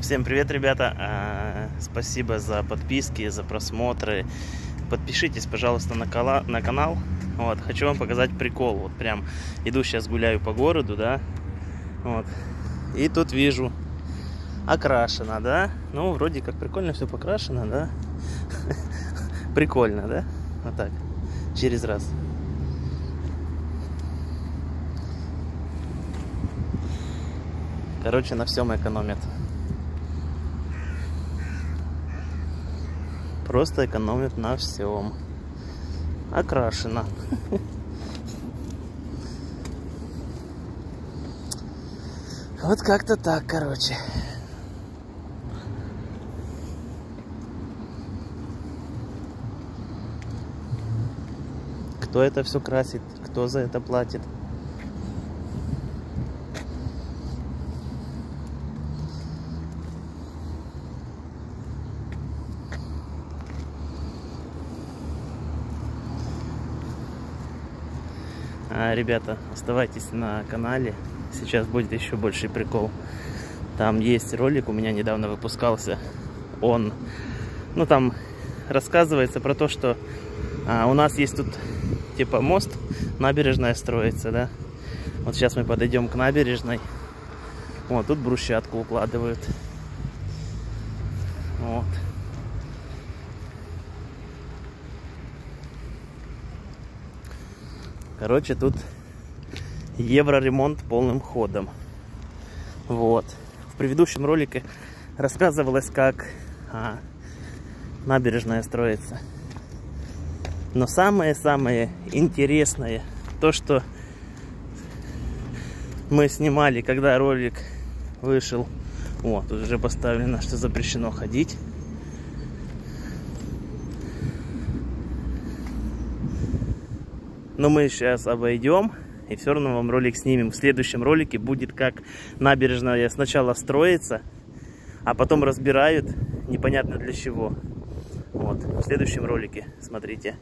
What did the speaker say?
Всем привет, ребята! А, Спасибо за подписки, за просмотры. Подпишитесь, пожалуйста, на, кола- на канал. Вот, хочу вам показать прикол. Вот прям иду сейчас гуляю по городу, да. Вот. И тут вижу окрашено, да. Ну, вроде как прикольно все покрашено, да. Прикольно, да? Вот так. Через раз. Короче, на всем экономят. Просто экономят на всем. Окрашено. Вот как-то так, короче. Кто это все красит? Кто за это платит? А, ребята, оставайтесь на канале. Сейчас будет еще больший прикол. Там есть ролик, у меня недавно выпускался. Он, ну там рассказывается про то, что а, у нас есть тут типа мост, набережная строится, да. Вот сейчас мы подойдем к набережной. Вот тут брусчатку укладывают. Вот. Короче, тут евроремонт полным ходом. Вот. В предыдущем ролике рассказывалось, как а, набережная строится. Но самое-самое интересное, то, что мы снимали, когда ролик вышел. Вот, тут уже поставлено, что запрещено ходить. Но мы сейчас обойдем и все равно вам ролик снимем. В следующем ролике будет как набережная сначала строится, а потом разбирают непонятно для чего. Вот, в следующем ролике смотрите.